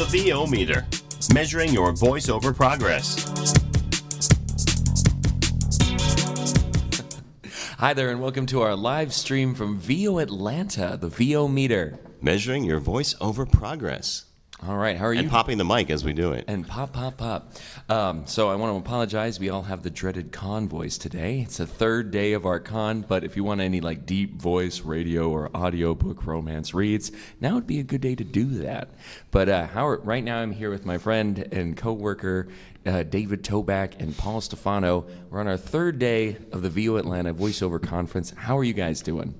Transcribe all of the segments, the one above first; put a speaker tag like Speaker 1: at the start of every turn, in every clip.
Speaker 1: The VO Meter, measuring your voiceover progress.
Speaker 2: Hi there, and welcome to our live stream from VO Atlanta, the VO Meter.
Speaker 1: Measuring your voiceover progress.
Speaker 2: All right, how are you?
Speaker 1: And popping the mic as we do it.
Speaker 2: And pop, pop, pop. Um, so I want to apologize. We all have the dreaded con voice today. It's the third day of our con, but if you want any like deep voice radio or audiobook romance reads, now would be a good day to do that. But uh, Howard, right now I'm here with my friend and coworker uh, David Toback and Paul Stefano. We're on our third day of the VO Atlanta Voiceover Conference. How are you guys doing?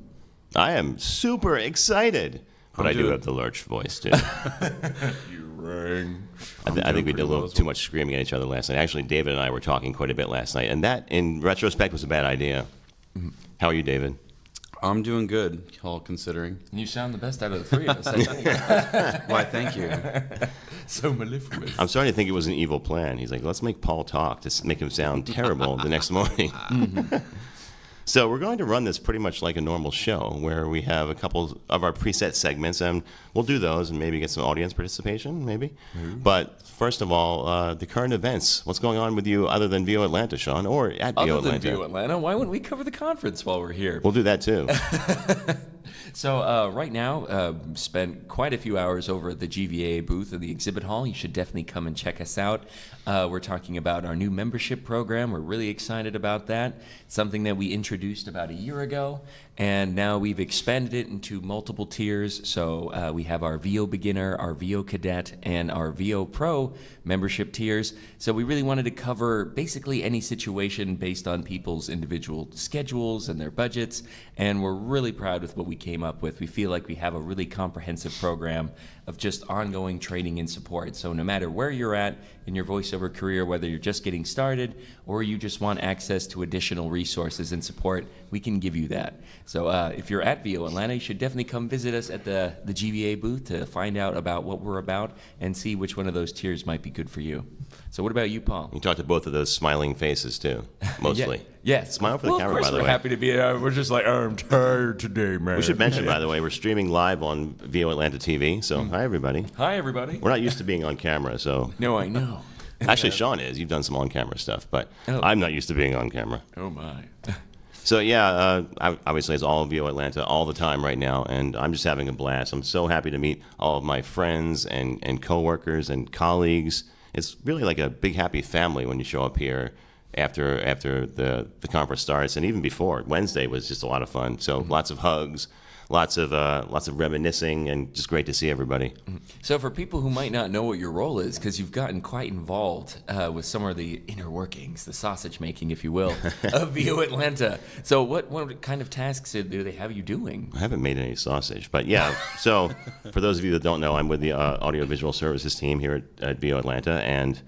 Speaker 1: I am super excited. But i do have the lurch voice too.
Speaker 2: you rang.
Speaker 1: I, th- I think we did a little too much screaming at each other last night. Actually, David and I were talking quite a bit last night, and that, in retrospect, was a bad idea. Mm-hmm. How are you, David?
Speaker 3: I'm doing good, all considering.
Speaker 2: You sound the best out of the three of us.
Speaker 3: Why, thank you.
Speaker 2: so mellifluous.
Speaker 1: I'm starting to think it was an evil plan. He's like, let's make Paul talk to make him sound terrible the next morning. Mm-hmm. So we're going to run this pretty much like a normal show, where we have a couple of our preset segments, and we'll do those and maybe get some audience participation, maybe. But first of all, uh, the current events. What's going on with you other than VO Atlanta, Sean, or at VO
Speaker 2: Other than
Speaker 1: Atlanta?
Speaker 2: VO Atlanta, why wouldn't we cover the conference while we're here?
Speaker 1: We'll do that too.
Speaker 2: So uh, right now, uh, spent quite a few hours over at the GVA booth in the exhibit hall. You should definitely come and check us out. Uh, we're talking about our new membership program. We're really excited about that. It's something that we introduced about a year ago, and now we've expanded it into multiple tiers. So uh, we have our VO Beginner, our VO Cadet, and our VO Pro membership tiers. So we really wanted to cover basically any situation based on people's individual schedules and their budgets. And we're really proud with what we came up with. We feel like we have a really comprehensive program of just ongoing training and support. So no matter where you're at in your voiceover career, whether you're just getting started or you just want access to additional resources and support, we can give you that. So uh, if you're at VO Atlanta, you should definitely come visit us at the, the GVA booth to find out about what we're about and see which one of those tiers might be good for you. So what about you, Paul?
Speaker 1: you talked to both of those smiling faces too, mostly.
Speaker 2: Yeah. Yes.
Speaker 1: Smile for the
Speaker 2: well,
Speaker 1: camera,
Speaker 2: of course
Speaker 1: by the
Speaker 2: we're
Speaker 1: way.
Speaker 2: happy to be. Uh, we're just like, I'm tired today, man.
Speaker 1: We should mention, by the way, we're streaming live on VO Atlanta TV. So hi, everybody.
Speaker 2: Hi, everybody.
Speaker 1: We're not used to being on camera, so
Speaker 2: No, I know.
Speaker 1: Actually, Sean is. You've done some on-camera stuff, but
Speaker 2: Oh.
Speaker 1: I'm not used to being on camera.
Speaker 2: Oh my.
Speaker 1: So yeah, uh, I, obviously it's all VO Atlanta all the time right now, and I'm just having a blast. I'm so happy to meet all of my friends and and coworkers and colleagues. It's really like a big happy family when you show up here after after the the conference starts, and even before. Wednesday was just a lot of fun. So mm-hmm. lots of hugs, lots of uh, lots of reminiscing, and just great to see everybody.
Speaker 2: So, for people who might not know what your role is, because you've gotten quite involved uh, with some of the inner workings, the sausage making, if you will, of VO Atlanta. So, what, what kind of tasks do they have you doing?
Speaker 1: I haven't made any sausage, but yeah. So, for those of you that don't know, I'm with the uh, audiovisual services team here at, at VO Atlanta, and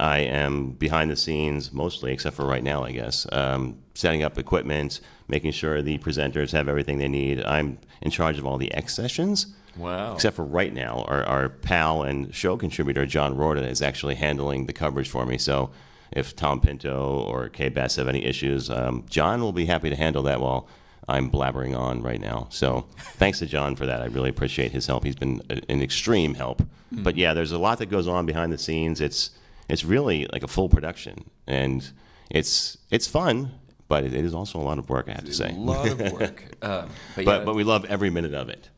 Speaker 1: I am behind the scenes mostly, except for right now, I guess, um, setting up equipment, making sure the presenters have everything they need. I'm in charge of all the X sessions.
Speaker 2: Wow.
Speaker 1: Except for right now, our, our pal and show contributor, John Rorda, is actually handling the coverage for me. So if Tom Pinto or Kay Bass have any issues, um, John will be happy to handle that while I'm blabbering on right now. So thanks to John for that. I really appreciate his help. He's been a- an extreme help. But yeah, there's a lot that goes on behind the scenes. It's it's really like a full production, and it's it's fun, but it, it is also a lot of work. I have to say.
Speaker 2: A lot of work. Uh, but,
Speaker 1: But
Speaker 2: yeah,
Speaker 1: but we love every minute of it.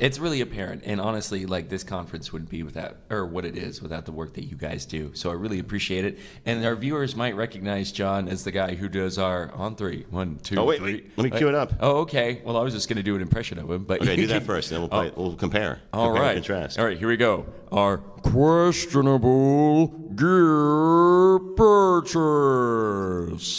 Speaker 2: it's really apparent. And honestly, like this conference wouldn't be without, or what it is, without the work that you guys do. So, I really appreciate it. And our viewers might recognize John as the guy who does our on three, one, two,
Speaker 1: Oh wait,
Speaker 2: three.
Speaker 1: wait. let me cue it up.
Speaker 2: Oh, okay. Well, I was just going to do an impression of him, but
Speaker 1: Okay, do that first, then we'll play, we'll compare.
Speaker 2: All
Speaker 1: compare
Speaker 2: right.
Speaker 1: and contrast.
Speaker 2: All right, here we go. Our questionable gear purchase.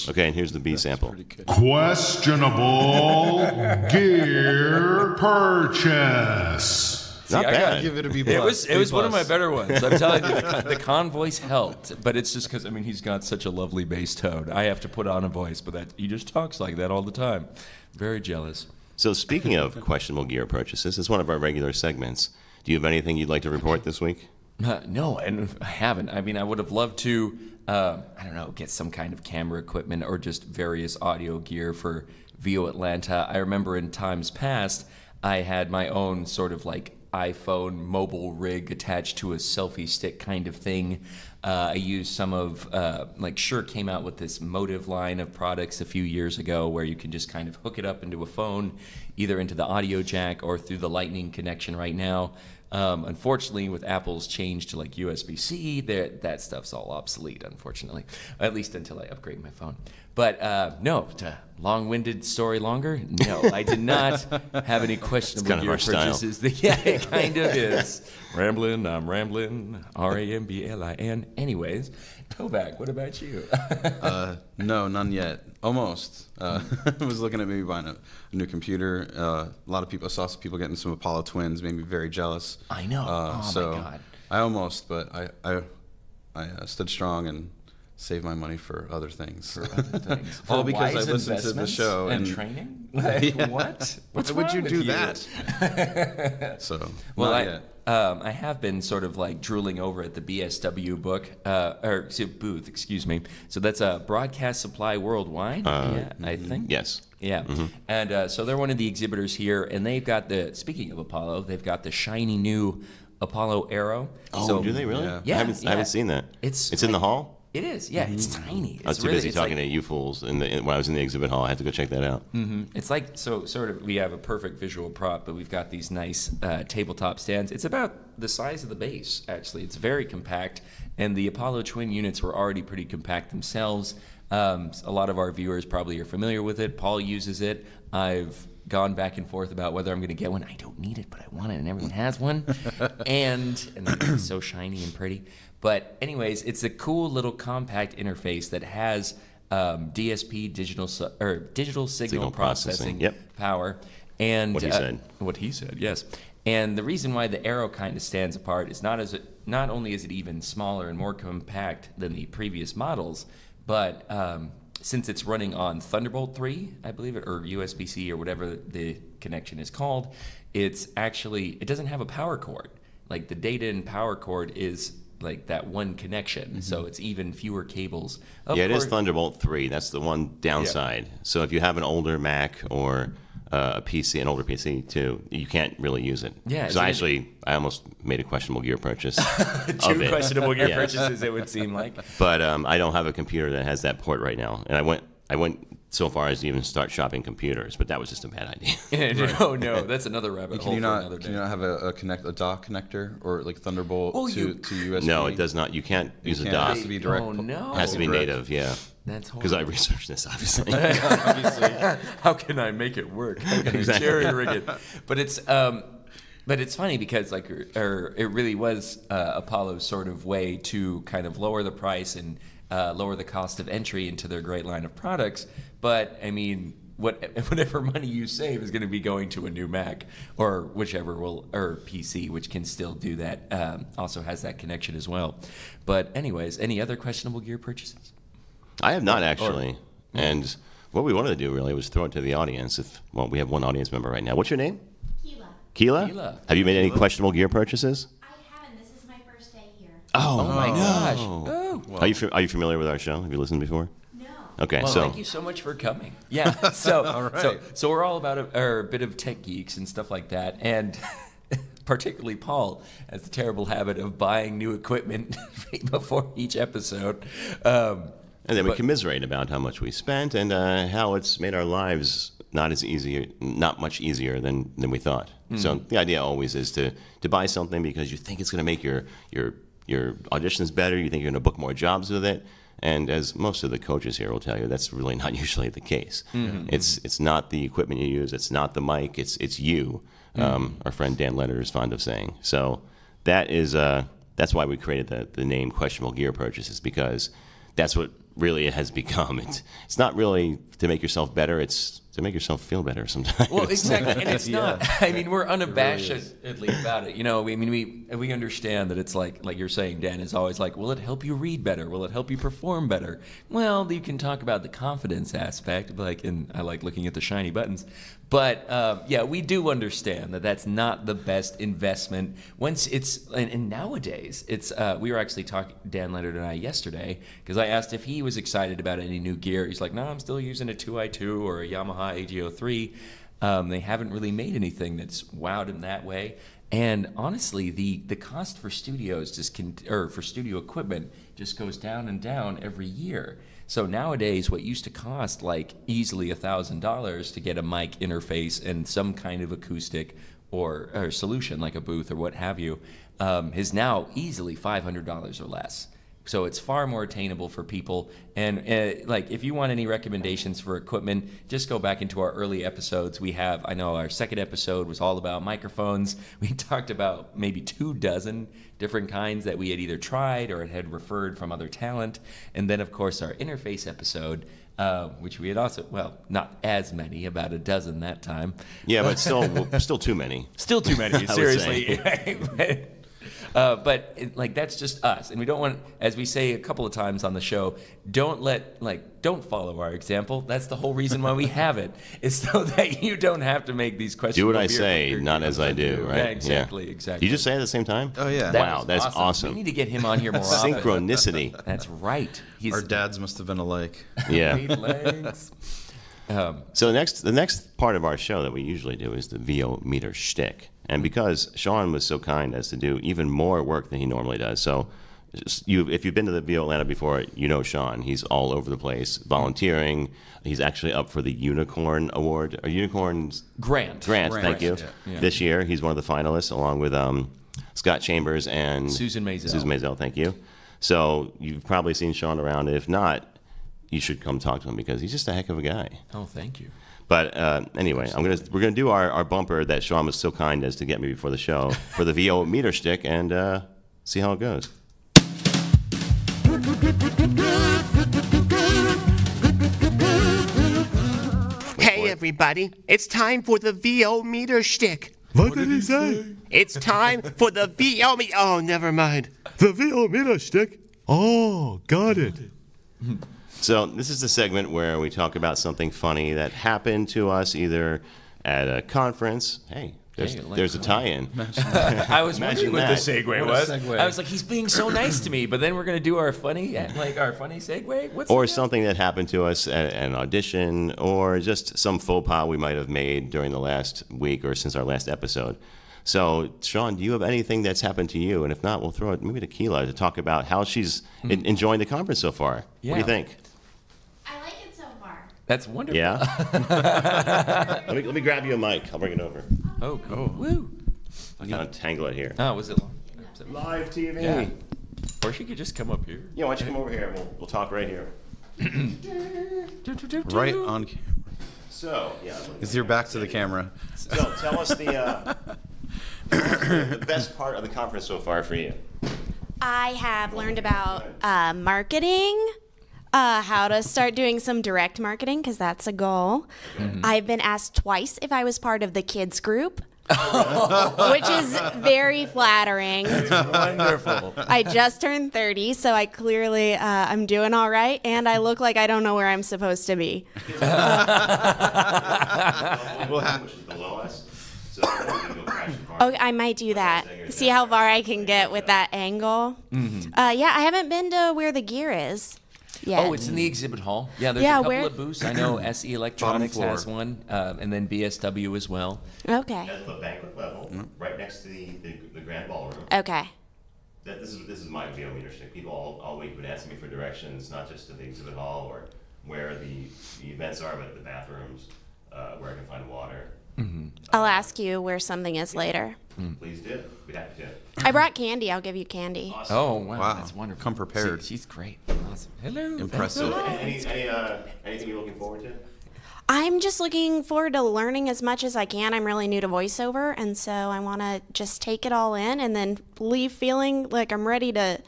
Speaker 1: Okay, and here's the B sample.
Speaker 4: Questionable gear purchase.
Speaker 1: Not
Speaker 2: I gotta
Speaker 1: bad.
Speaker 3: Give it a B
Speaker 2: It was it
Speaker 3: B
Speaker 2: was one of my better ones. I'm telling you, the, the con voice helped, but it's just because I mean he's got such a lovely bass tone. I have to put on a voice, but that he just talks like that all the time. Very jealous.
Speaker 1: So speaking of questionable gear purchases, it's one of our regular segments. Do you have anything you'd like to report this week?
Speaker 2: Uh, no, and I haven't. I mean, I would have loved to, uh, I don't know, get some kind of camera equipment or just various audio gear for VO Atlanta. I remember in times past, I had my own sort of like iPhone mobile rig attached to a selfie stick kind of thing. Uh, I used some of uh, like Shure came out with this MOTIV line of products a few years ago where you can just kind of hook it up into a phone, either into the audio jack or through the Lightning connection right now. Um, unfortunately, with Apple's change to like USB C, that that stuff's all obsolete. Unfortunately, at least until I upgrade my phone. But uh, no, to long-winded story longer. No, I did not have any questionable
Speaker 1: kind of
Speaker 2: gear
Speaker 1: our style.
Speaker 2: purchases. yeah, it kind of is. rambling, I'm rambling. R A M B L I N. Anyways, Kovac, what about you?
Speaker 3: Uh, no, none yet. Almost. Uh, I was looking at maybe buying a, a new computer. Uh, a lot of people, I saw some people getting some Apollo twins, made me very jealous.
Speaker 2: I know.
Speaker 3: Uh,
Speaker 2: Oh, my
Speaker 3: so
Speaker 2: God.
Speaker 3: I almost, but I, I, I uh, stood strong and saved my money for other things.
Speaker 2: For other things.
Speaker 3: All
Speaker 2: For
Speaker 3: because I listened to the show
Speaker 2: and,
Speaker 3: and-
Speaker 2: training. Like,
Speaker 3: Yeah.
Speaker 2: What? What's
Speaker 3: Why would you do
Speaker 2: you?
Speaker 3: that? so,
Speaker 2: Well,
Speaker 3: not
Speaker 2: I,
Speaker 3: yet.
Speaker 2: um, I have been sort of like drooling over at the BSW book, uh, or excuse- booth, excuse me. So that's a Broadcast Supply Worldwide, yeah, I think.
Speaker 1: Yes.
Speaker 2: Yeah, and uh, so they're one of the exhibitors here, and they've got the. Speaking of Apollo, they've got the shiny new Apollo Arrow.
Speaker 1: Oh,
Speaker 2: so,
Speaker 1: do they really?
Speaker 3: Yeah.
Speaker 2: Yeah,
Speaker 1: I haven't,
Speaker 2: yeah.
Speaker 1: I haven't seen that.
Speaker 2: It's
Speaker 1: it's in the hall.
Speaker 2: It is, yeah. It's tiny.
Speaker 1: I was too
Speaker 2: really-
Speaker 1: busy talking
Speaker 2: like-
Speaker 1: to you fools in the, in, when I was in the exhibit hall. I had to go check that out.
Speaker 2: It's like so sort of we have a perfect visual prop, but we've got these nice uh, tabletop stands. It's about the size of the base, actually. It's very compact, and the Apollo twin units were already pretty compact themselves. Um, a lot of our viewers probably are familiar with it. Paul uses it. I've gone back and forth about whether I'm going to get one. I don't need it, but I want it, and everyone has one. and and it's so shiny and pretty. But anyways, it's a cool little compact interface that has um, DSP digital su- or digital signal,
Speaker 1: Signal processing,
Speaker 2: processing,
Speaker 1: yep.
Speaker 2: power. And
Speaker 1: What he
Speaker 2: uh,
Speaker 1: said.
Speaker 2: What he said, yes. And the reason why the Arrow kind of stands apart is not as it, not only is it even smaller and more compact than the previous models, but um, since it's running on Thunderbolt 3, I believe it, or USB-C or whatever the connection is called, it's actually it doesn't have a power cord. Like the data and power cord is like that one connection, so it's even fewer cables. Of
Speaker 1: Mm-hmm. yeah, it is
Speaker 2: course-
Speaker 1: Thunderbolt 3. That's the one downside. So if you have an older Mac or uh, a PC, an older PC too, you can't really use it.
Speaker 2: Yeah,
Speaker 1: So
Speaker 2: is it-
Speaker 1: actually, I almost made a questionable gear purchase. of
Speaker 2: two
Speaker 1: it.
Speaker 2: questionable gear
Speaker 1: Yeah.
Speaker 2: purchases, it would seem like.
Speaker 1: But um, I don't have a computer that has that port right now. And I went, I went so far as to even start shopping computers, but that was just a bad idea.
Speaker 2: no, no, that's another rabbit
Speaker 3: Can
Speaker 2: hole
Speaker 3: you
Speaker 2: for
Speaker 3: not
Speaker 2: another day.
Speaker 3: can you not have a, a connect a dock connector or like Thunderbolt
Speaker 2: Oh,
Speaker 3: to,
Speaker 2: you-
Speaker 3: to USB?
Speaker 1: no, it does not. You can't use a
Speaker 3: can't.
Speaker 1: dock.
Speaker 3: It has to be direct.
Speaker 2: Oh, no.
Speaker 1: It has to be
Speaker 3: direct.
Speaker 1: native, yeah.
Speaker 2: That's
Speaker 1: Because I researched this, obviously.
Speaker 2: How can I make it work? How can
Speaker 1: Exactly.
Speaker 2: I jerry rig it? But it's um, but it's funny because like or it really was uh, Apollo's sort of way to kind of lower the price and uh, lower the cost of entry into their great line of products. But I mean. What, whatever money you save is going to be going to a new Mac or whichever will or PC, which can still do that. Um, also has that connection as well. But anyways, any other questionable gear purchases?
Speaker 1: I have not actually. And what we wanted to do really was throw it to the audience. If well, we have one audience member right now. What's your name?
Speaker 5: Keela.
Speaker 1: Keela.
Speaker 2: Keela.
Speaker 1: Have you made any questionable gear purchases?
Speaker 5: I haven't. This is my first day here.
Speaker 1: Oh,
Speaker 2: Oh my gosh!
Speaker 1: no.
Speaker 2: Oh.
Speaker 1: Are you are you familiar with our show? Have you listened before? Okay,
Speaker 2: Well,
Speaker 1: so
Speaker 2: thank you so much for coming. Yeah. So,
Speaker 3: right.
Speaker 2: so, so we're all about a, or a bit of tech geeks and stuff like that, and particularly Paul has the terrible habit of buying new equipment before each episode. Um,
Speaker 1: and then we commiserate about how much we spent and uh, how it's made our lives not as easy, not much easier than, than we thought. So the idea always is to, to buy something because you think it's going to make your, your your auditions better. You think you're going to book more jobs with it. And as most of the coaches here will tell you, that's really not usually the case. It's it's not the equipment you use. It's not the mic. It's it's you. Um, our friend Dan Leonard is fond of saying. So that is uh, that's why we created the the name questionable gear purchases because that's what really it has become. It's it's not really to make yourself better. It's to make yourself feel better sometimes.
Speaker 2: Well, exactly, and it's not. I mean, we're unabashedly about it. You know, I mean, we we understand that it's like like you're saying, Dan is always like, will it help you read better? Will it help you perform better? Well, you can talk about the confidence aspect, like, and I like looking at the shiny buttons. But um, yeah, we do understand that that's not the best investment. Once it's and, and nowadays, it's uh, we were actually talking Dan Leonard and I yesterday because I asked if he was excited about any new gear. He's like, no, I'm still using a 2i2 or a Yamaha AGO3. Um, they haven't really made anything that's wowed him that way. And honestly, the the cost for studios just can or for studio equipment just goes down and down every year. So nowadays, what used to cost like easily a thousand dollars to get a mic interface and some kind of acoustic or, or solution like a booth or what have you, um, is now easily five hundred dollars or less. So it's far more attainable for people. And uh, like, if you want any recommendations for equipment, just go back into our early episodes. We have, I know, our second episode was all about microphones. We talked about maybe two dozen different kinds that we had either tried or had referred from other talent. And then, of course, our interface episode. Uh, which we had also, well, not as many, about a dozen that time.
Speaker 1: Yeah, but still, still too many.
Speaker 2: Still too many, seriously. Uh, but it, like that's just us, and we don't want, as we say a couple of times on the show, don't let like don't follow our example. That's the whole reason why we have it, is so that you don't have to make these questions.
Speaker 1: Do what I say, not as I do, right?
Speaker 2: Yeah, exactly, exactly.
Speaker 1: You just say it at the same time?
Speaker 3: Oh, yeah.
Speaker 2: That
Speaker 1: wow, that's
Speaker 2: awesome.
Speaker 1: awesome.
Speaker 2: We need to get him on here more often.
Speaker 1: Synchronicity.
Speaker 2: That's right. He's
Speaker 3: Our dads must have been alike.
Speaker 1: Yeah.
Speaker 2: Um,
Speaker 1: So the next, the next part of our show that we usually do is the VO meter shtick, and because Sean was so kind as to do even more work than he normally does, so you, if you've been to the VO Atlanta before, you know Sean. He's all over the place, volunteering. He's actually up for the Unicorn Award, or Unicorns
Speaker 2: Grant.
Speaker 1: Grant.
Speaker 3: Grant,
Speaker 1: Thank you.
Speaker 3: yeah.
Speaker 2: Yeah.
Speaker 1: This year, he's one of the finalists, along with um, Scott Chambers and
Speaker 2: Susan Maisel.
Speaker 1: Susan Maisel, thank you. So you've probably seen Sean around. If not, you should come talk to him because he's just a heck of a guy.
Speaker 2: Oh, thank you.
Speaker 1: But uh, anyway, I'm gonna we're gonna do our, our bumper that Sean was so kind as to get me before the show for the VO meter stick and uh, see how it goes.
Speaker 6: Hey everybody, it's time for the VO meter stick.
Speaker 7: What did he say?
Speaker 6: It's time for the VO me. Oh, never mind.
Speaker 7: The VO meter stick? Oh, got it.
Speaker 1: So this is the segment where we talk about something funny that happened to us either at a conference. Hey, there's,
Speaker 2: Hey,
Speaker 1: there's a tie-in.
Speaker 2: I was
Speaker 1: Imagine
Speaker 2: wondering what the
Speaker 1: that.
Speaker 2: segue
Speaker 3: What
Speaker 2: was.
Speaker 3: segue.
Speaker 2: I was like, he's being so nice to me, but then we're gonna do our funny, like our funny segue. What's
Speaker 1: or
Speaker 2: the-
Speaker 1: something that happened to us at an audition, or just some faux pas we might have made during the last week or since our last episode. So, Sean, do you have anything that's happened to you? And if not, we'll throw it maybe to Keela to talk about how she's hmm. en- enjoying the conference so far. What do you think?
Speaker 5: I like it so far.
Speaker 2: That's wonderful.
Speaker 1: Yeah. let me let me grab you a mic. I'll bring it over.
Speaker 2: Oh, cool. Woo.
Speaker 1: I'm gonna tangle it here.
Speaker 2: Oh, was it long?
Speaker 1: Live TV.
Speaker 2: Yeah. Or she could just come up here.
Speaker 1: Yeah, why don't you come over here and we'll, we'll talk right here.
Speaker 3: Right on. camera.
Speaker 1: So, yeah.
Speaker 3: Is your back to the camera?
Speaker 1: So, tell us the, uh, the best part of the conference so far for you.
Speaker 8: I have learned about uh, marketing, uh, how to start doing some direct marketing, because that's a goal. I've been asked twice if I was part of the kids group. which is very flattering.
Speaker 2: It's Wonderful.
Speaker 8: I just turned 30, so I clearly uh, I'm doing all right, and I look like I don't know where I'm supposed to be.
Speaker 1: We'll have which is below us. So we're gonna go crash and burn.
Speaker 8: Okay, I might do that. See how far I can get with that angle. Uh, yeah, I haven't been to where the gear is. Yet.
Speaker 2: Oh, it's in the exhibit hall. Yeah, there's
Speaker 8: Yeah,
Speaker 2: a couple
Speaker 8: where-
Speaker 2: of booths. I know SE Electronics
Speaker 3: floor.
Speaker 2: has one, uh, and then BSW as well.
Speaker 8: okay.
Speaker 1: At the banquet level, right next to the, the, the grand ballroom.
Speaker 8: Okay.
Speaker 1: That, this is this is my VO meter stick. People all, all week would ask me for directions, not just to the exhibit hall or where the, the events are, but the bathrooms, uh, where I can find water.
Speaker 8: I'll ask you where something is later.
Speaker 1: Please do. We'd have to.
Speaker 8: I brought candy. I'll give you candy.
Speaker 2: Oh, wow,
Speaker 3: Wow.
Speaker 2: that's wonderful.
Speaker 3: Come prepared.
Speaker 2: She- she's great. Awesome. Hello.
Speaker 3: Impressive.
Speaker 1: Any, any, uh, anything you're looking forward to?
Speaker 8: I'm just looking forward to learning as much as I can. I'm really new to voiceover, and so I want to just take it all in and then leave feeling like I'm ready to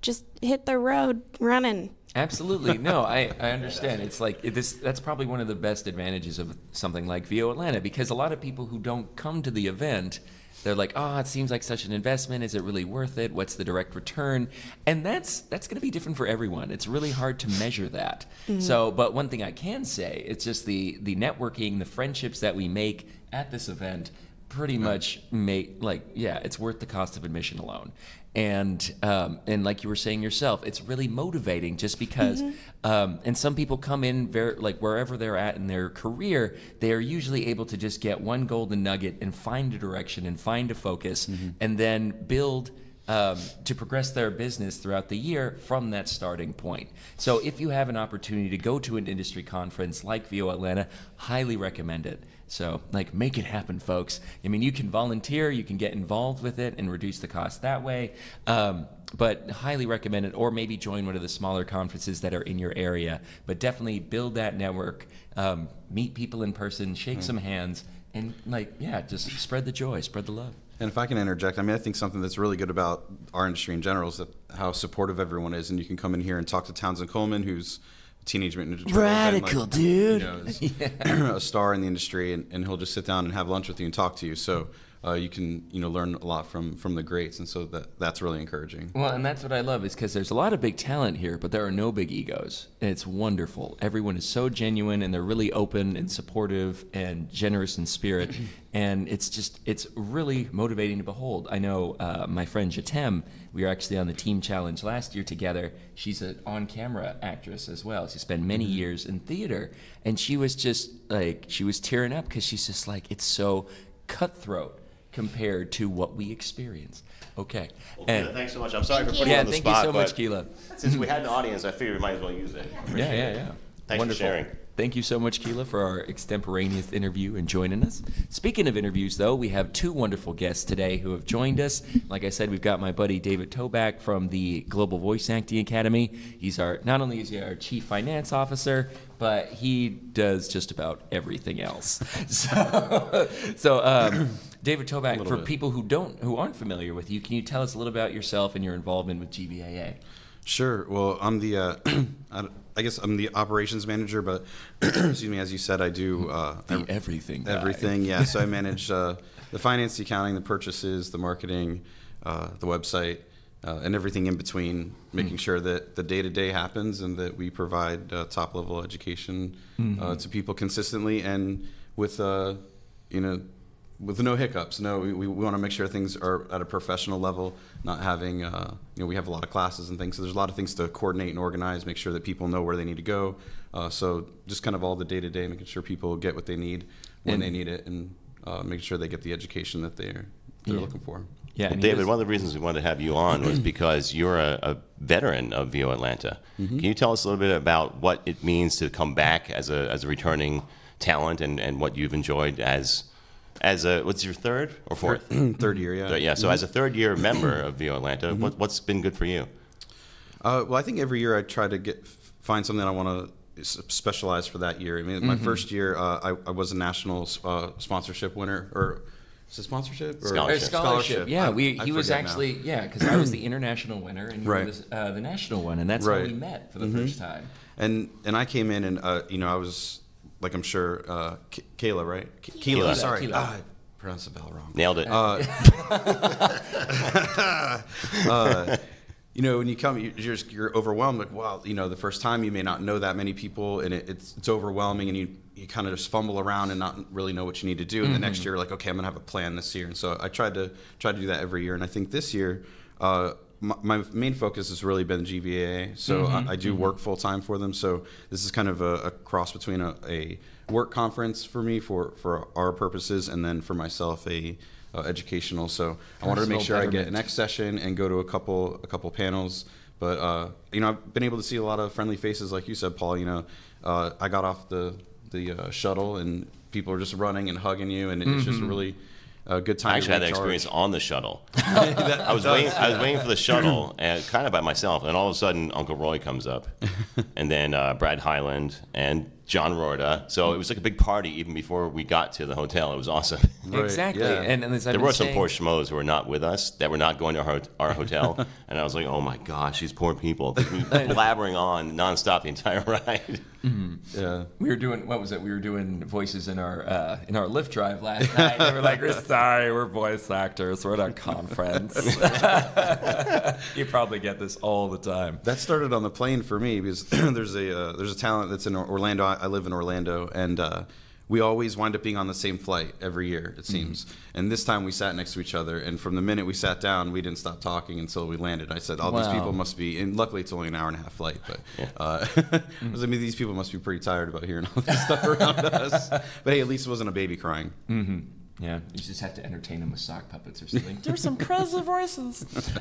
Speaker 8: just hit the road running.
Speaker 2: Absolutely. No, I, I understand. It's like this. That's probably one of the best advantages of something like VO Atlanta because a lot of people who don't come to the event, they're like, "Oh, it seems like such an investment. Is it really worth it? What's the direct return?" And that's that's going to be different for everyone. It's really hard to measure that. Mm. So, but one thing I can say, it's just the the networking, the friendships that we make at this event pretty much make like yeah, it's worth the cost of admission alone. And um, and like you were saying yourself, it's really motivating just because. Um, and some people come in very like wherever they're at in their career, they are usually able to just get one golden nugget and find a direction and find a focus, and then build um, to progress their business throughout the year from that starting point. So if you have an opportunity to go to an industry conference like VO Atlanta, highly recommend it. So like make it happen, folks. I mean, you can volunteer, you can get involved with it and reduce the cost that way. Um, but highly recommend it, or maybe join one of the smaller conferences that are in your area. But definitely build that network, um, meet people in person, shake some hands, and like yeah, just spread the joy, spread the love.
Speaker 3: And if I can interject, I mean, I think something that's really good about our industry in general is that how supportive everyone is, and you can come in here and talk to Townsend Coleman, who's Teenage Mutant Ninja Turtle fan,
Speaker 2: Radical,
Speaker 3: like,
Speaker 2: dude.
Speaker 3: You know, is a star in the industry, and, and he'll just sit down and have lunch with you and talk to you. So uh, you can you know learn a lot from from the greats, and so that that's really encouraging.
Speaker 2: Well, and that's what I love is because there's a lot of big talent here, but there are no big egos. And it's wonderful. Everyone is so genuine and they're really open and supportive and generous in spirit. and it's just, it's really motivating to behold. I know uh, my friend Jatem, we were actually on the team challenge last year together. She's an on camera actress as well. She spent many years in theater. And she was just like, she was tearing up because she's just like, it's so cutthroat compared to what we experience. Okay. And-
Speaker 1: thanks so much. I'm sorry for putting
Speaker 5: you.
Speaker 1: you on the
Speaker 2: thank
Speaker 1: spot.
Speaker 2: you so much,
Speaker 1: but
Speaker 2: Keela.
Speaker 1: Since we had an audience, I figured we might as well use it.
Speaker 2: Yeah, yeah, yeah.
Speaker 1: for
Speaker 2: Wonderful.
Speaker 1: sharing.
Speaker 2: Thank you so much, Keela, for our extemporaneous interview and joining us. Speaking of interviews, though, we have two wonderful guests today who have joined us. Like I said, we've got my buddy David Toback from the Global Voice Acting Academy. He's our not only is he our chief finance officer, but he does just about everything else. So, so um, David Toback, for
Speaker 3: bit.
Speaker 2: people who don't who aren't familiar with you, can you tell us a little about yourself and your involvement with GVAA?
Speaker 3: Sure. Well, I'm the, uh, I guess I'm the operations manager, but excuse me, as you said, I do uh,
Speaker 2: The
Speaker 3: ev-
Speaker 2: everything guy.
Speaker 3: Everything, yeah. So I manage uh, the finance, the accounting, the purchases, the marketing, uh, the website, uh, and everything in between, making sure that the day to day happens and that we provide uh, top level education uh, to people consistently and with, uh, you know, with no hiccups. No, we, we want to make sure things are at a professional level, not having, uh, you know, we have a lot of classes and things. So there's a lot of things to coordinate and organize, make sure that people know where they need to go. Uh, so just kind of all the day to day, making sure people get what they need when
Speaker 2: And-
Speaker 3: they need it and uh, making sure they get the education that they're, they're
Speaker 2: Yeah.
Speaker 3: looking for.
Speaker 2: Yeah,
Speaker 1: Well, David, one of the reasons we wanted to have you on was because you're a, a veteran of VO Atlanta.
Speaker 2: Mm-hmm.
Speaker 1: Can you tell us a little bit about what it means to come back as a, as a returning talent and, and what you've enjoyed as as a what's your third or fourth?
Speaker 3: Third year, yeah.
Speaker 1: Third- yeah. So as a third year member of VO Atlanta,
Speaker 2: Mm-hmm.
Speaker 1: what, what's been good for you?
Speaker 3: Uh, well, I think every year I try to get find something I want to specialize for that year. I mean, my first year uh, I, I was a national uh, sponsorship winner, or is it sponsorship or
Speaker 1: Scholarship.
Speaker 2: Or scholarship. Yeah,
Speaker 3: I-
Speaker 2: we,
Speaker 3: I
Speaker 2: he was
Speaker 3: forget now.
Speaker 2: actually yeah because I was the international winner and you
Speaker 3: Right.
Speaker 2: were the, uh, the national one and that's how
Speaker 3: Right.
Speaker 2: we met for the first time.
Speaker 3: and and I came in and uh, you know I was like I'm sure uh, K- Kayla, right? K- Keela,
Speaker 1: Keela.
Speaker 3: sorry,
Speaker 2: Keela.
Speaker 3: Ah, I pronounced the bell wrong.
Speaker 1: Nailed it.
Speaker 3: Uh, you know, when you come, you- you're, just, you're overwhelmed. Like, wow, you know, the first time you may not know that many people, and it, it's it's overwhelming, and you you kind of just fumble around and not really know what you need to do. And the next year, like, okay, I'm gonna have a plan this year. And so I tried to try to do that every year. And I think this year, uh, my, my main focus has really been GVA. So I, I do work full time for them. So this is kind of a, a cross between a, a work conference for me for for our purposes, and then for myself a uh, educational. So I wanted to make
Speaker 2: Personal
Speaker 3: sure I get an next session and go to a couple a couple panels. But uh, you know, I've been able to see a lot of friendly faces, like you said, Paul. You know, uh, I got off the the uh, shuttle and people are just running and hugging you, and it's just really uh, good time.
Speaker 1: I actually
Speaker 3: to
Speaker 1: had that experience on the shuttle. I was waiting. I was waiting for the shuttle, and kind of by myself. And all of a sudden, Uncle Roy comes up, and then uh, Brad Highland and John Rorda. So it was like a big party even before we got to the hotel. It was awesome.
Speaker 3: Right,
Speaker 2: Exactly,
Speaker 3: yeah.
Speaker 2: and, and
Speaker 1: there
Speaker 2: been
Speaker 1: were some
Speaker 2: saying-
Speaker 1: poor schmoes who were not with us that were not going to our, our hotel, and I was like, "Oh my gosh, these poor people we were blabbering on nonstop the entire ride.
Speaker 3: Yeah.
Speaker 2: We were doing what was it? We were doing voices in our uh, in our lift drive last night. And we were like, "We're sorry, we're voice actors. We're at a conference." you probably get this all the time.
Speaker 3: That started on the plane for me because there's a uh, there's a talent that's in Orlando. I, I live in Orlando, and uh, we always wind up being on the same flight every year, it seems. And this time we sat next to each other, and from the minute we sat down, we didn't stop talking until we landed. I said, "All these people must be," and luckily it's only an hour and a half flight, but uh, I was like, I mean, these people must be pretty tired about hearing all this stuff around us. But hey, at least it wasn't a baby crying.
Speaker 2: Yeah, you just have to entertain them with sock puppets or something. There's some crazy voices.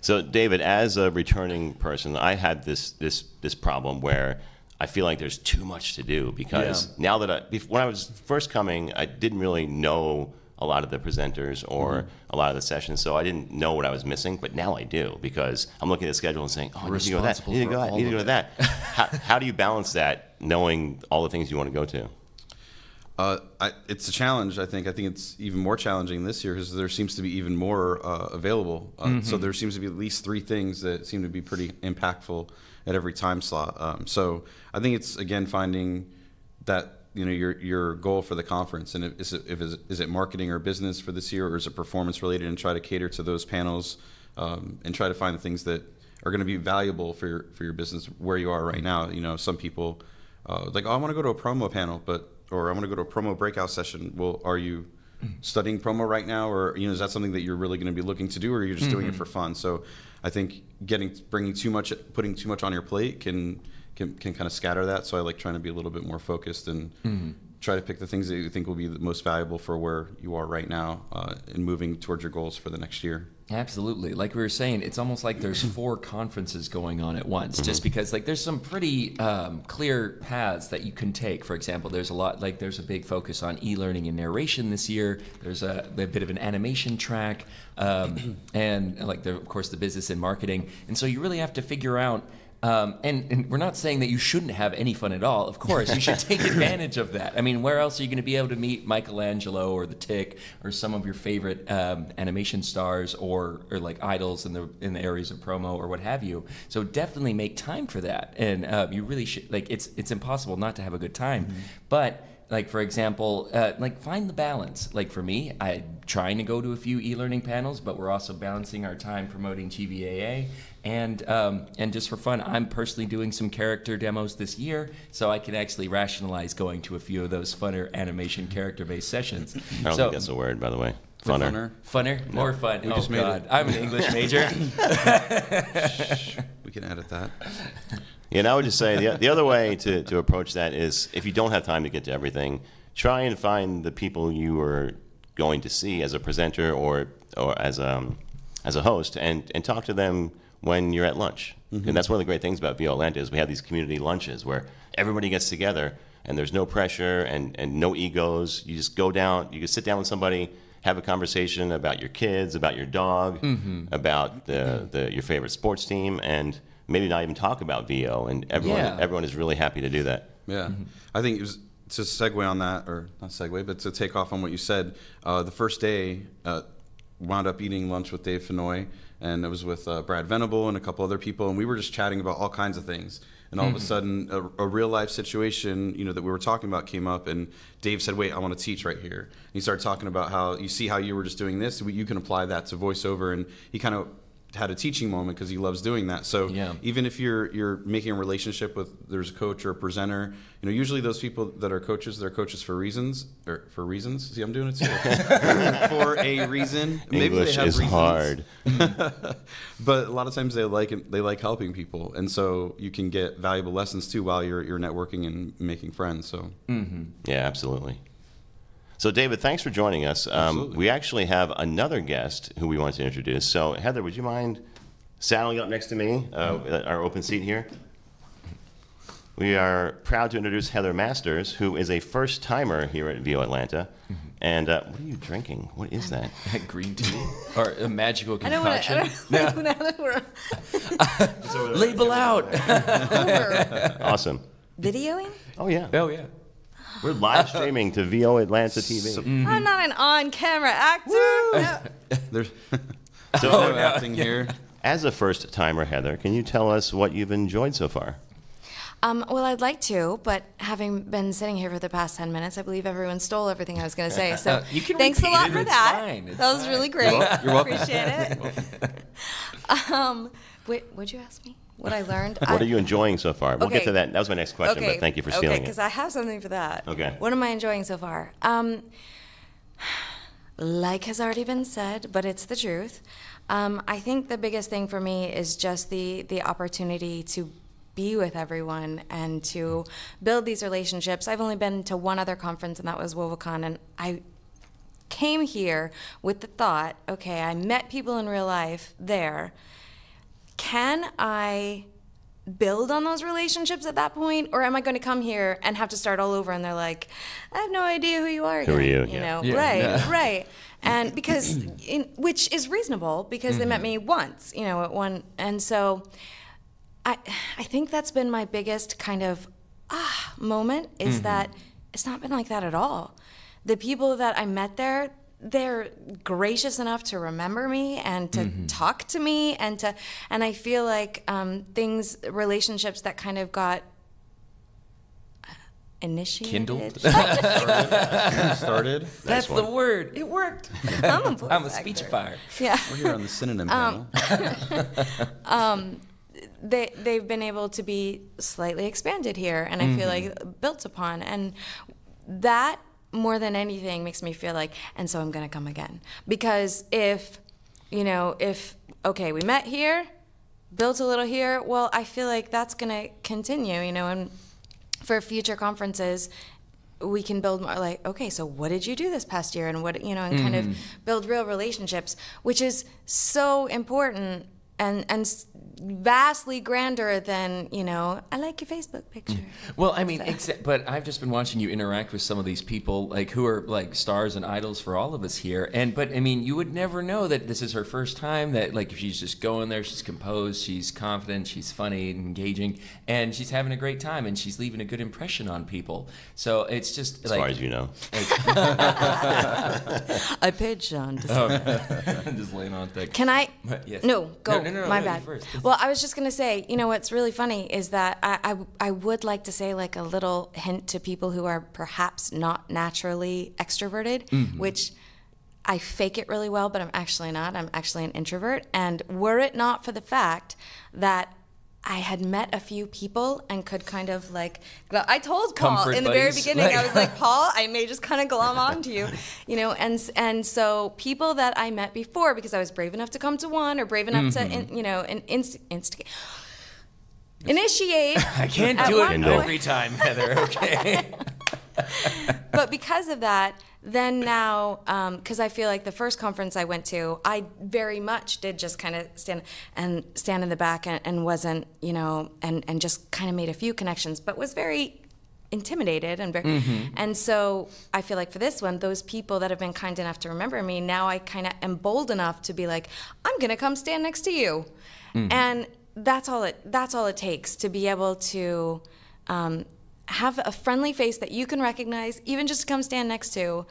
Speaker 1: So, David, as a returning person, I had this this this problem where I feel like there's too much to do because
Speaker 2: Yeah.
Speaker 1: now that I, when I was first coming, I didn't really know a lot of the presenters or
Speaker 2: Mm-hmm.
Speaker 1: a lot of the sessions, so I didn't know what I was missing. But now I do because I'm looking at the schedule and saying, "Oh, I need to go to that. I need to go that. I need to go to that." how, how do you balance that, knowing all the things you want to go to?
Speaker 3: Uh, I, it's a challenge. I think. I think it's even more challenging this year because there seems to be even more uh, available. Uh, So there seems to be at least three things that seem to be pretty impactful at every time slot. Um, so I think it's again finding that you know your your goal for the conference and is it, if is, is it marketing or business for this year or is it performance related and try to cater to those panels um, and try to find the things that are going to be valuable for your for your business where you are right now. You know, some people uh, like, oh, I want to go to a promo panel, but or I want to go to a promo breakout session. Well, are you studying promo right now, or you know, is that something that you're really going to be looking to do, or you're just doing it mm-hmm. for fun? So, I think getting bringing too much, putting too much on your plate can can, can kind of scatter that. So I like trying to be a little bit more focused and mm-hmm. Try to pick the things that you think will be the most valuable for where you are right now uh, and moving towards your goals for the next year.
Speaker 2: Absolutely. Like we were saying, it's almost like there's four conferences going on at once, just because like there's some pretty um, clear paths that you can take. For example, there's a lot like there's a big focus on e-learning and narration this year. There's a, a bit of an animation track, um, and like the, of course the business and marketing. And so you really have to figure out. Um, and, and we're not saying that you shouldn't have any fun at all. Of course, you should take advantage of that. I mean, where else are you going to be able to meet Michelangelo or the Tick or some of your favorite um, animation stars or, or like idols in the in the areas of promo or what have you? So definitely make time for that. And uh, you really should like it's it's impossible not to have a good time, but like for example uh, like find the balance like for me i'm trying to go to a few e-learning panels but we're also balancing our time promoting gvaa and um, and just for fun i'm personally doing some character demos this year so i can actually rationalize going to a few of those funner animation character based sessions
Speaker 1: I don't
Speaker 2: so
Speaker 1: think that's a word, by the way. Funner.
Speaker 3: Funner.
Speaker 2: funner more fun
Speaker 3: We
Speaker 2: oh
Speaker 3: just
Speaker 2: god
Speaker 3: it.
Speaker 2: i'm an english major
Speaker 3: We can edit that.
Speaker 1: Yeah, and I would just say the, the other way to, to approach that is if you don't have time to get to everything, try and find the people you are going to see as a presenter or or as a, as a host and, and talk to them when you're at lunch. And that's one of the great things about VO Atlanta is we have these community lunches where everybody gets together and there's no pressure and, and no egos. You just go down, you can sit down with somebody, have a conversation about your kids, about your dog, about the, the your favorite sports team, and maybe not even talk about VO. And everyone
Speaker 2: Yeah.
Speaker 1: everyone is really happy to do that.
Speaker 3: Yeah, I think it was to segue on that, or not segue, but to take off on what you said. Uh, the first day, uh, wound up eating lunch with Dave Fennoy, and it was with uh, Brad Venable and a couple other people, and we were just chatting about all kinds of things. And all of a sudden, a, a real life situation, you know, that we were talking about came up, and Dave said, "Wait, I want to teach right here." And he started talking about how you see how you were just doing this, you can apply that to voiceover, and he kind of had a teaching moment because he loves doing that. So
Speaker 2: Yeah.
Speaker 3: even if you're you're making a relationship with there's a coach or a presenter, you know, usually those people that are coaches, they're coaches for reasons or for reasons. See, I'm doing it too. for a reason. Maybe
Speaker 1: English
Speaker 3: they have
Speaker 1: is
Speaker 3: reasons.
Speaker 1: hard.
Speaker 3: but a lot of times they like it- they like helping people, and so you can get valuable lessons too while you're you're networking and making friends. So mm-hmm.
Speaker 1: Yeah, absolutely. So, David, thanks for joining us. Um, we actually have another guest who we want to introduce. So, Heather, would you mind saddling up next to me, uh, our open seat here? We are proud to introduce Heather Masters, who is a first timer here at VO Atlanta. And uh, what are you drinking? What is that?
Speaker 2: green tea or a magical concoction?
Speaker 9: I don't want
Speaker 2: concoction
Speaker 9: to. we're
Speaker 2: label out
Speaker 1: Awesome.
Speaker 9: videoing.
Speaker 1: Oh, yeah.
Speaker 2: oh yeah
Speaker 1: We're live streaming to VO Atlanta TV.
Speaker 9: I'm not an on-camera actor. No.
Speaker 3: there's
Speaker 1: So,
Speaker 3: no acting here.
Speaker 1: as a first timer, Heather, can you tell us what you've enjoyed so far?
Speaker 9: Um, well, I'd like to, but having been sitting here for the past 10 minutes, I believe everyone stole everything I was going to say. So
Speaker 2: You can
Speaker 9: thanks a lot
Speaker 2: it,
Speaker 9: for
Speaker 2: it's
Speaker 9: that.
Speaker 2: fine, it's
Speaker 9: that was
Speaker 2: fine.
Speaker 9: really great.
Speaker 3: You're welcome.
Speaker 9: Appreciate it. um, wait, what'd you ask me? What I learned.
Speaker 1: What
Speaker 9: I,
Speaker 1: are you enjoying so far? We'll get to that. That was my next question, but thank you for stealing
Speaker 9: okay,
Speaker 1: it.
Speaker 9: because I have something for that.
Speaker 1: Okay.
Speaker 9: What am I enjoying so far? Um, like has already been said, but it's the truth. Um, I think the biggest thing for me is just the the opportunity to be with everyone and to build these relationships. I've only been to one other conference, and that was WoVOCon, and I came here with the thought, okay, I met people in real life there. Can I build on those relationships at that point, or am I going to come here and have to start all over? And they're like, I have no idea who you are.
Speaker 1: Who are you?
Speaker 9: You
Speaker 1: Yeah.
Speaker 9: know,
Speaker 2: Yeah.
Speaker 9: right,
Speaker 2: Yeah.
Speaker 9: right. And because, in, which is reasonable because they met me once, you know, at one, and so I, I think that's been my biggest kind of ah moment is that it's not been like that at all. The people that I met there, they're gracious enough to remember me and to talk to me and to, and I feel like um, things, relationships that kind of got initiated.
Speaker 2: Kindled.
Speaker 3: Started.
Speaker 2: That's the word. It worked.
Speaker 9: I'm a, voice
Speaker 2: I'm a speechifier.
Speaker 9: Yeah.
Speaker 3: We're here on the synonym
Speaker 9: Um,
Speaker 3: panel.
Speaker 9: they they've been able to be slightly expanded here and I feel
Speaker 2: Mm-hmm.
Speaker 9: like built upon and that more than anything makes me feel like and so I'm going to come again. Because if you know if okay we met here built a little here well I feel like that's going to continue you know and for future conferences we can build more like okay so what did you do this past year? And what you know and kind of mm. build real relationships which is so important and and vastly grander than you know i like your facebook picture mm.
Speaker 2: Well, I mean, exa- but I've just been watching you interact with some of these people, like who are like stars and idols for all of us here. And but I mean, you would never know that this is her first time. That like she's just going there, she's composed, she's confident, she's funny and engaging, and she's having a great time, and she's leaving a good impression on people. So it's just
Speaker 1: as
Speaker 2: like
Speaker 1: far as you know.
Speaker 9: i paid sean to
Speaker 2: I'm just laying on thick.
Speaker 9: Can I?
Speaker 2: Yes.
Speaker 9: No, go.
Speaker 2: No, no, no,
Speaker 9: My
Speaker 2: no,
Speaker 9: bad.
Speaker 2: first.
Speaker 9: Well, I was just gonna say, you know, what's really funny is that I, I, I would like to say like a little hint to people who are perhaps not naturally extroverted,
Speaker 2: Mm-hmm.
Speaker 9: which I fake it really well, but I'm actually not. I'm actually an introvert. And were it not for the fact that I had met a few people and could kind of like, I told Paul
Speaker 2: Comfort
Speaker 9: in the very beginning, I was like, Paul, I may just kind of glom onto you, you know, and and so people that I met before because I was brave enough to come to one or brave enough to, mm-hmm. in, you know, in, inst- instigate, initiate.
Speaker 2: I can't do it every time, Heather. Okay.
Speaker 9: but because of that, then now, um, because I feel like the first conference I went to, I very much did just kind of stand and stand in the back and, and wasn't, you know, and and just kind of made a few connections, but was very intimidated and very, mm-hmm. and so I feel like for this one, those people that have been kind enough to remember me, now I kind of am bold enough to be like, I'm gonna come stand next to you, mm-hmm. and that's all it that's all it takes to be able to. Um, have a friendly face that you can recognize, even just to come stand next to,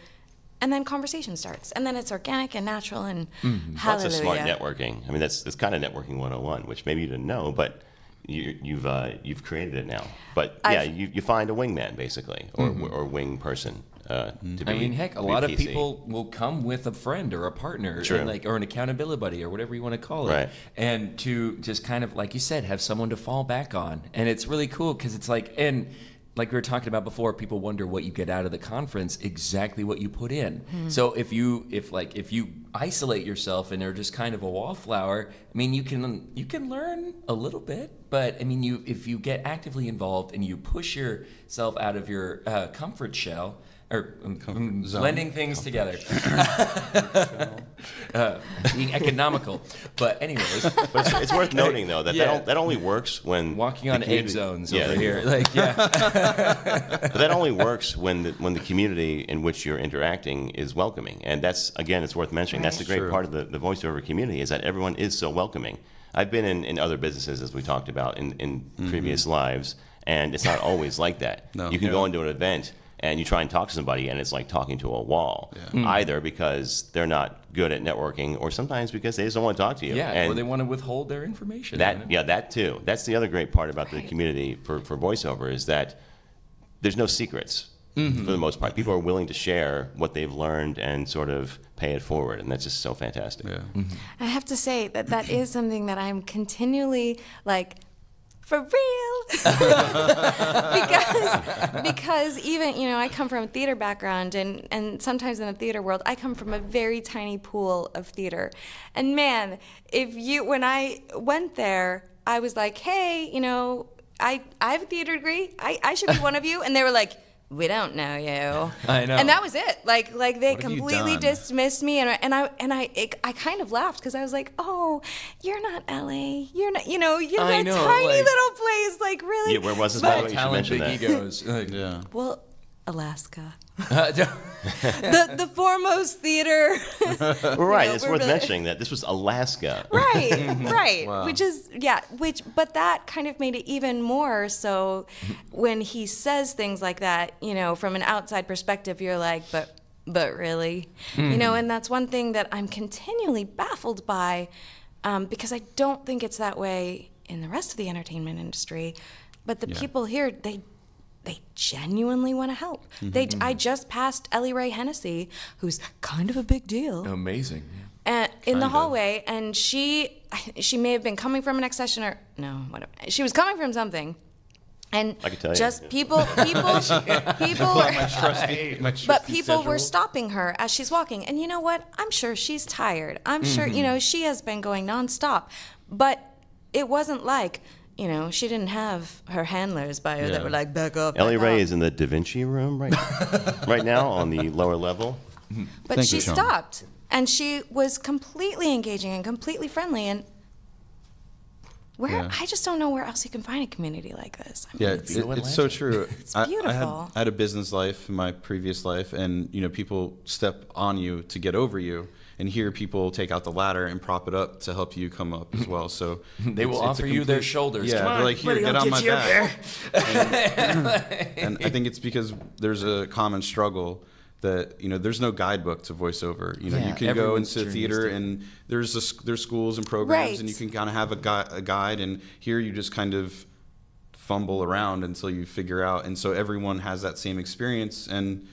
Speaker 9: and then conversation starts, and then it's organic and natural and
Speaker 1: Lots
Speaker 9: hallelujah.
Speaker 1: of smart networking. I mean, that's that's kind of networking 101, which maybe you didn't know, but you, you've uh, you've created it now. But yeah,
Speaker 9: I've-
Speaker 1: you, you find a wingman basically, or or wing person uh, to be.
Speaker 2: I mean, heck, a
Speaker 1: to be
Speaker 2: lot of people will come with a friend or a partner,
Speaker 1: True.
Speaker 2: like or an accountability buddy or whatever you want to call it,
Speaker 1: Right.
Speaker 2: and to just kind of like you said, have someone to fall back on, and it's really cool because it's like and. Like we were talking about before, people wonder what you get out of the conference. Exactly what you put in. So if you, if like, if you isolate yourself and are just kind of a wallflower, I mean, you can you can learn a little bit, but I mean, you if you get actively involved and you push yourself out of your uh, comfort shell or um,
Speaker 3: zone.
Speaker 2: blending things together, uh, being economical. But anyways,
Speaker 1: But it's, it's worth noting though that
Speaker 2: Yeah.
Speaker 1: that, on- that only works when
Speaker 2: walking on egg zones
Speaker 1: yeah,
Speaker 2: over here, like yeah,
Speaker 1: But that only works when the, when the community in which you're interacting is welcoming, and that's again, it's worth mentioning. That's the great
Speaker 3: True.
Speaker 1: part of the, the voiceover community is that everyone is so welcoming. I've been in, in other businesses as we talked about in, in previous lives, and it's not always like that.
Speaker 3: No.
Speaker 1: you can
Speaker 3: Yeah.
Speaker 1: go into an event and you try and talk to somebody, and it's like talking to a wall. Either because they're not good at networking, or sometimes because they just don't want to talk to you.
Speaker 2: yeah,
Speaker 1: and
Speaker 2: or they want to withhold their information.
Speaker 1: that yeah, that too. That's the other great part about the community for, for voiceover is that there's no secrets
Speaker 2: Mm-hmm.
Speaker 1: for the most part. People are willing to share what they've learned and sort of pay it forward, and that's just so fantastic.
Speaker 3: Yeah.
Speaker 2: Mm-hmm.
Speaker 9: I have to say that that is something that I'm continually like for real. Because because even you know I come from a theater background and and sometimes in the theater world I come from a very tiny pool of theater. And man if you when I went there I was like hey you know I I have a theater degree. I I should be one of you. And they were like we don't know you.
Speaker 2: I know.
Speaker 9: And that was it. Like like they
Speaker 3: What
Speaker 9: completely dismissed me and I, and I and I it, I kind of laughed because I was like, "Oh, you're not LA. You're not, you know, you're
Speaker 2: I
Speaker 9: a
Speaker 2: know,
Speaker 9: tiny
Speaker 2: like-
Speaker 9: little place like really."
Speaker 1: Yeah, where was this? By the way,
Speaker 2: Small talent,
Speaker 1: mention
Speaker 2: big
Speaker 1: that.
Speaker 2: egos. Like,
Speaker 3: Yeah.
Speaker 9: Well, Alaska. the the foremost theater.
Speaker 1: Right.
Speaker 9: know,
Speaker 1: it's worth
Speaker 9: really-
Speaker 1: mentioning that this was Alaska.
Speaker 9: right, right.
Speaker 3: Wow.
Speaker 9: Which is yeah, which but that kind of made it even more so when he says things like that, you know, from an outside perspective, you're like, but but really, you know, and that's one thing that I'm continually baffled by, um, because I don't think it's that way in the rest of the entertainment industry, but the people here they. They genuinely want to help. They, I just passed Ellie Ray Hennessy, who's kind of a big deal
Speaker 2: amazing.
Speaker 9: and in the
Speaker 3: of.
Speaker 9: hallway, and she she may have been coming from an accession or no, whatever. She was coming from something, and
Speaker 1: I can tell you.
Speaker 9: just people, people, people.
Speaker 3: My trusty, my
Speaker 9: But
Speaker 3: trusty
Speaker 9: people were stopping her as she's walking, and you know what? I'm sure she's tired. I'm sure
Speaker 3: Mm-hmm.
Speaker 9: you know she has been going nonstop, but it wasn't like you know she didn't have her handlers by her that were like back off.
Speaker 1: Ellie
Speaker 9: back
Speaker 1: Ray
Speaker 9: off."
Speaker 1: is in the Da Vinci room right, right now on the lower level.
Speaker 9: But
Speaker 3: Thank
Speaker 9: she
Speaker 3: you,
Speaker 9: stopped, and she was completely engaging and completely friendly. And where
Speaker 3: Yeah.
Speaker 9: I just don't know where else you can find a community like this. I mean,
Speaker 3: Yeah,
Speaker 9: it's-
Speaker 3: it, it's so true. I, I, had,
Speaker 9: beautiful.
Speaker 3: I had a business life in my previous life, and you know, people step on you to get over you, and here people take out the ladder and prop it up to help you come up as well. So
Speaker 2: They will
Speaker 3: it's- it's a
Speaker 2: offer you their shoulders.
Speaker 3: Yeah,
Speaker 2: Come
Speaker 3: they're
Speaker 2: on,
Speaker 3: like, here, get on my
Speaker 2: you
Speaker 3: back. and I think it's because there's a common struggle that you know there's no guidebook to voiceover. You know,
Speaker 2: Yeah,
Speaker 3: you can go into theater and there's a, s- there's schools and programs, and you can kind of have a, gui- a guide. And here you just kind of fumble around until you figure out. And so everyone has that same experience. And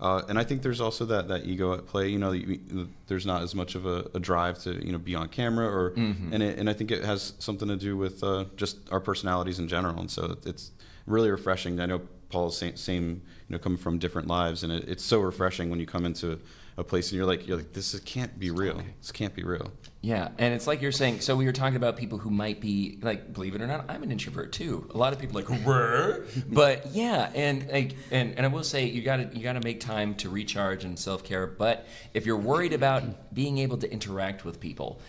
Speaker 3: uh, and I think there's also that, that ego at play. You know, you, there's not as much of a, a drive to you know be on camera, or and it, and I think it has something to do with uh, just our personalities in general. And so it's really refreshing. I know Paul's same, same you know coming from different lives, and it, it's so refreshing when you come into a place and you're like you're like this is, can't be real. This can't be real.
Speaker 2: Yeah, and it's like you're saying. So we were talking about people who might be like, believe it or not, I'm an introvert too. A lot of people are like, "Rrr." but yeah, and like, and and I will say, you got to you got to make time to recharge and self care. But if you're worried about being able to interact with people.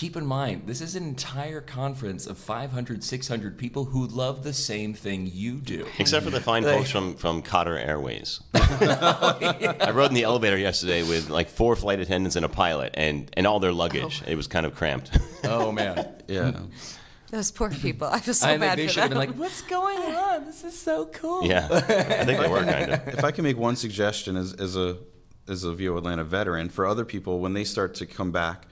Speaker 2: Keep in mind, this is an entire conference of 500, 600 people who love the same thing you do.
Speaker 1: Except for the fine folks from, from Qatar Airways. I rode in the elevator yesterday with like four flight attendants and a pilot and, and all their luggage. Oh. It was kind of cramped.
Speaker 2: Oh man,
Speaker 3: Yeah.
Speaker 9: Those poor people. I feel so
Speaker 2: I think
Speaker 9: bad
Speaker 2: they
Speaker 9: for
Speaker 2: should have
Speaker 9: them.
Speaker 2: been like, "What's going on? This is so cool."
Speaker 1: yeah, I think they were kind of.
Speaker 3: if I can make one suggestion as, as a as a VO Atlanta veteran for other people when they start to come back,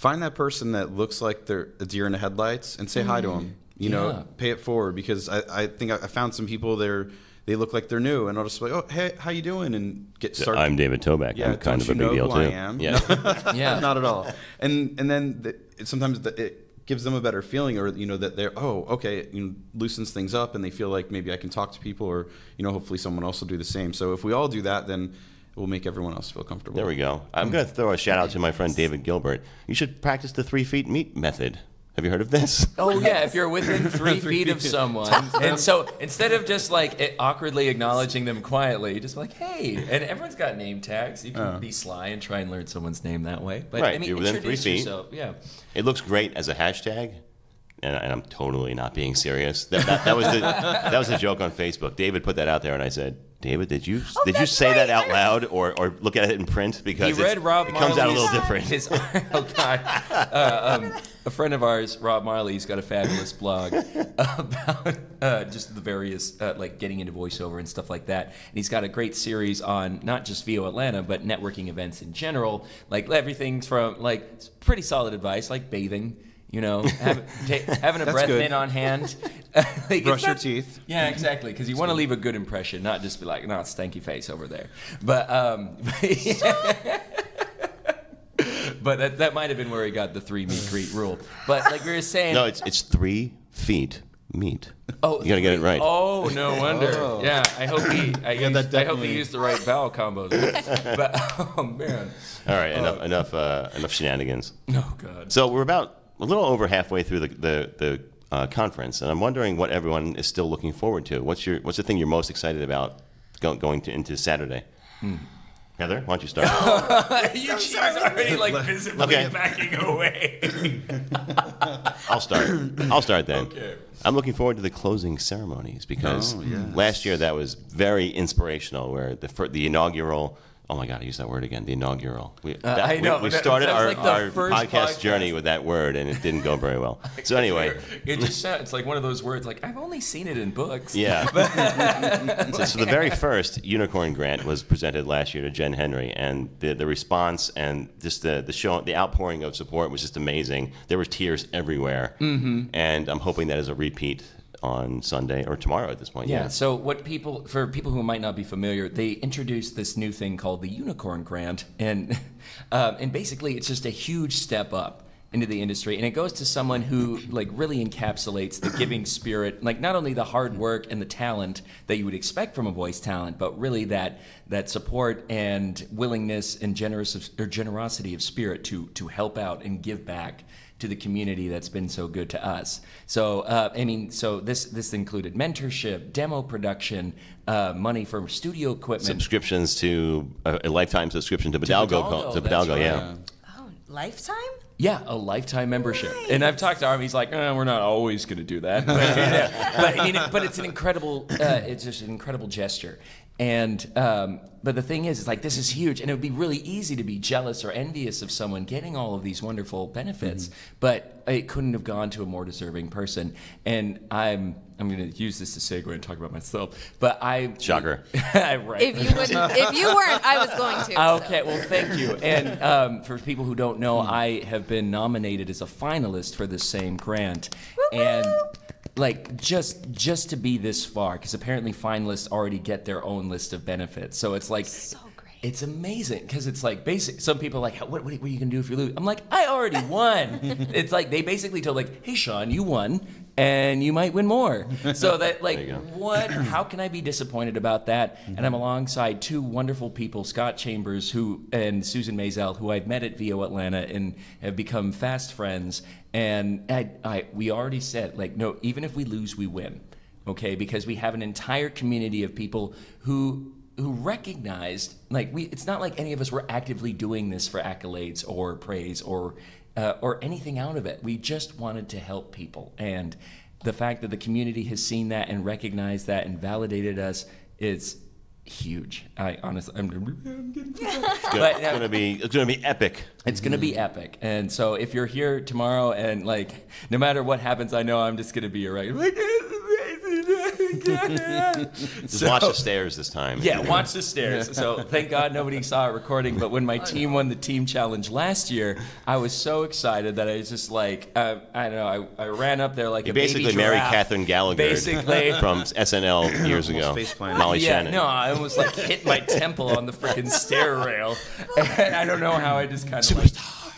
Speaker 3: find that person that looks like they're a deer in the headlights and say hi to them. You
Speaker 2: Yeah.
Speaker 3: know, pay it forward because I, I think I I found some people there. They look like they're new, and I'll just be like, "Oh, hey, how you doing?" and get started.
Speaker 1: I'm David Toback.
Speaker 3: Yeah,
Speaker 1: I'm kind
Speaker 3: don't
Speaker 1: of a
Speaker 3: you
Speaker 1: big
Speaker 3: know
Speaker 1: deal
Speaker 3: who
Speaker 1: too.
Speaker 3: I am?
Speaker 1: Yeah.
Speaker 2: Yeah.
Speaker 3: not at all. And and then the, sometimes the, it gives them a better feeling, or you know that they're oh okay, you know, loosens things up, and they feel like maybe I can talk to people, or you know hopefully someone else will do the same. So if we all do that, then it will make everyone else feel comfortable.
Speaker 1: There we go. I'm going to throw a shout out to my friend David Gilbert. You should practice the three feet meet method. Have you heard of this?
Speaker 2: Oh yeah, if you're within three feet of someone, and so instead of just like it- awkwardly acknowledging them quietly, just like, hey, and everyone's got name tags. You can uh. be sly and try and learn someone's name that way. But I mean,
Speaker 1: you're within three feet.
Speaker 2: yourself. Yeah.
Speaker 1: It looks great as a hashtag, and, and I'm totally not being serious. That, that, that was the that was a joke on Facebook. David put that out there, and I said, "David, did you did you
Speaker 9: that's
Speaker 1: say that out loud or, or look at it in print because
Speaker 2: He read Rob
Speaker 1: it comes out a little different."
Speaker 2: His, oh God, uh, um, a friend of ours, Rob Marley, he's got a fabulous blog about uh, just the various uh, like getting into voiceover and stuff like that. And he's got a great series on not just VO Atlanta but networking events in general, like everything from like it's pretty solid advice like bathing. You know, have, ta- having a breath
Speaker 3: good.
Speaker 2: mint on hand. Like,
Speaker 3: Brush your
Speaker 2: not-
Speaker 3: teeth.
Speaker 2: Yeah, exactly. Because you want to leave a good impression, not just be like, "No, stanky face over there." But um, but that, that might have been where he got the three meat greet rule. But like we were saying,
Speaker 1: no, it's it's three feet meat.
Speaker 2: Oh,
Speaker 1: you gotta get it right.
Speaker 2: Oh, no wonder. Yeah, I hope he. I, used,
Speaker 3: that
Speaker 2: I hope he used the right vowel combos. but oh man.
Speaker 1: All right, enough enough uh, enough shenanigans.
Speaker 2: Oh god.
Speaker 1: So we're about a little over halfway through the the, the uh, conference, and I'm wondering what everyone is still looking forward to. What's your what's the thing you're most excited about go, going to into Saturday? Heather, why don't you start?
Speaker 2: you she's already like visibly
Speaker 1: Okay.
Speaker 2: backing away.
Speaker 1: I'll start. I'll start then.
Speaker 2: Okay.
Speaker 1: I'm looking forward to the closing ceremonies because
Speaker 3: Oh, yes.
Speaker 1: last year that was very inspirational. Where the fir- the inaugural. Oh my God, I use that word again. The inaugural. We, that-
Speaker 2: I
Speaker 1: we-
Speaker 2: know,
Speaker 1: We, started our,
Speaker 2: like
Speaker 1: our podcast,
Speaker 2: podcast.
Speaker 1: journey with that word, and it didn't go very well. So anyway,
Speaker 2: it just sounds like one of those words. Like I've only seen it in books.
Speaker 1: Yeah. so, so the very first unicorn grant was presented last year to Jen Henry, and the, the response and just the the show, the outpouring of support was just amazing. There were tears everywhere, mm-hmm. and I'm hoping that is a repeat on Sunday or tomorrow at this point.
Speaker 2: Yeah. So what people for people who might not be familiar, they introduced this new thing called the Unicorn Grant, and um, and basically it's just a huge step up into the industry, and it goes to someone who like really encapsulates the giving spirit, like not only the hard work and the talent that you would expect from a voice talent, but really that that support and willingness and generous of, or generosity of spirit to to help out and give back to the community that's been so good to us. So uh, I mean, so this this included mentorship, demo production, uh, money for studio equipment.
Speaker 1: subscriptions to a, a lifetime subscription to Bidalgo,
Speaker 2: Bidalgo,
Speaker 1: to
Speaker 2: that's
Speaker 1: Bidalgo,
Speaker 2: right.
Speaker 1: yeah.
Speaker 9: Oh, lifetime?
Speaker 2: Yeah, a lifetime membership. And I've talked to Army. He's like, eh, we're not always going to do that. But, yeah, but I mean, but it's an incredible. Uh, it's just an incredible gesture. And um, but the thing is, it's like this is huge, and it would be really easy to be jealous or envious of someone getting all of these wonderful benefits, but it couldn't have gone to a more deserving person. And I'm I'm going to use this to segue and talk about myself. But I
Speaker 1: Shocker.
Speaker 2: right.
Speaker 9: If you wouldn't, if you weren't, I was going to. so.
Speaker 2: Okay, well, thank you. And um, for people who don't know, I have been nominated as a finalist for this same grant, and like just just to be this far, because apparently finalists already get their own list of benefits. So it's like.
Speaker 9: great.
Speaker 2: It's amazing because it's like basic. Some people are like, what, what, what are you gonna do if you lose? I'm like, I already won. it's like they basically told like, hey Sean, you won, and you might win more. So that like, what? How can I be disappointed about that? And I'm alongside two wonderful people, Scott Chambers, who and Susan Mazel, who I've met at VO Atlanta and have become fast friends. And I, I, we already said like, no, even if we lose, we win. Okay, because we have an entire community of people who who recognized like we. It's not like any of us were actively doing this for accolades or praise or uh, or anything out of it. We just wanted to help people, and the fact that the community has seen that and recognized that and validated us is huge. I honestly, I'm, I'm getting but,
Speaker 1: It's gonna be it's gonna be epic.
Speaker 2: it's gonna be epic. And so if you're here tomorrow and like no matter what happens, I know I'm just gonna be it's amazing.
Speaker 1: Just
Speaker 2: So-
Speaker 1: watch the stairs this time.
Speaker 2: yeah, watch the stairs. So thank God nobody saw it recording. But when my team won the team challenge last year, I was so excited that I was just like, uh, I don't know, I, I ran up there like
Speaker 1: You
Speaker 2: a baby
Speaker 1: basically married
Speaker 2: giraffe.
Speaker 1: Katherine Gallagher
Speaker 2: Basically.
Speaker 1: from SNL years ago.
Speaker 3: Almost faceplanted.
Speaker 1: Molly
Speaker 2: yeah,
Speaker 1: Shannon.
Speaker 2: no, I almost like hit my temple on the freaking stair rail, and I don't know how I just kind of like.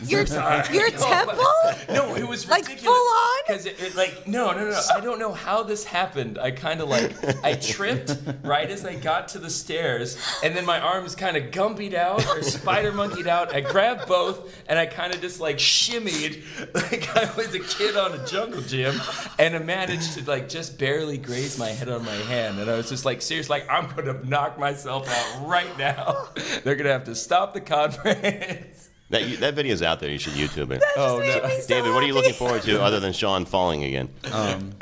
Speaker 9: Your, your temple?
Speaker 2: No, it was
Speaker 9: Like, full on?
Speaker 2: Because it, it, like, no, no, no. I don't know how this happened. I kind of like, I tripped right as I got to the stairs, and then my arms kind of gumpied out or spider monkeyed out. I grabbed both, and I kind of just like shimmied like I was a kid on a jungle gym, and I managed to like just barely graze my head on my hand. And I was just like, seriously, like I'm gonna knock myself out right now. They're gonna have to stop the conference.
Speaker 1: That you- that video's out there. You should YouTube it.
Speaker 2: Oh no.
Speaker 1: David, what are you looking forward to other than Sean falling again?
Speaker 3: Um,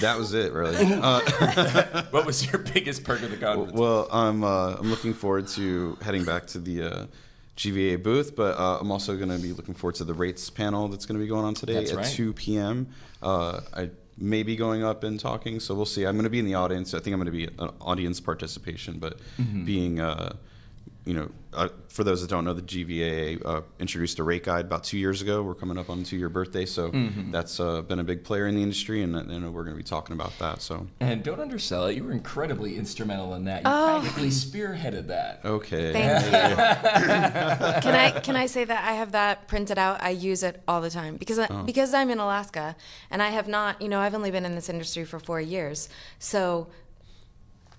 Speaker 3: that was it, really. Uh,
Speaker 2: What was your biggest perk of the conference?
Speaker 3: well, I'm uh, I'm looking forward to heading back to the uh, GVAA booth, but uh, I'm also going to be looking forward to the rates panel that's going to be going on today
Speaker 2: That's
Speaker 3: at
Speaker 2: right.
Speaker 3: 2 p.m. Uh, I may be going up and talking, so we'll see. I'm going to be in the audience. I think I'm going to be an audience participation, but
Speaker 2: Mm-hmm.
Speaker 3: being uh, you know, uh, for those that don't know, the GVAA uh, introduced a rate guide about two years ago. We're coming up on two-year birthday, so
Speaker 2: Mhm.
Speaker 3: that's uh, been a big player in the industry, and, I know we're going to be talking about that. So
Speaker 2: And don't undersell it. You were incredibly instrumental in that. You
Speaker 9: Oh.
Speaker 2: practically spearheaded that.
Speaker 3: okay,
Speaker 9: Thank you. can I can I say that I have that printed out? I use it all the time because I,
Speaker 3: Oh.
Speaker 9: because I'm in Alaska and I have not. You know, I've only been in this industry for four years, so.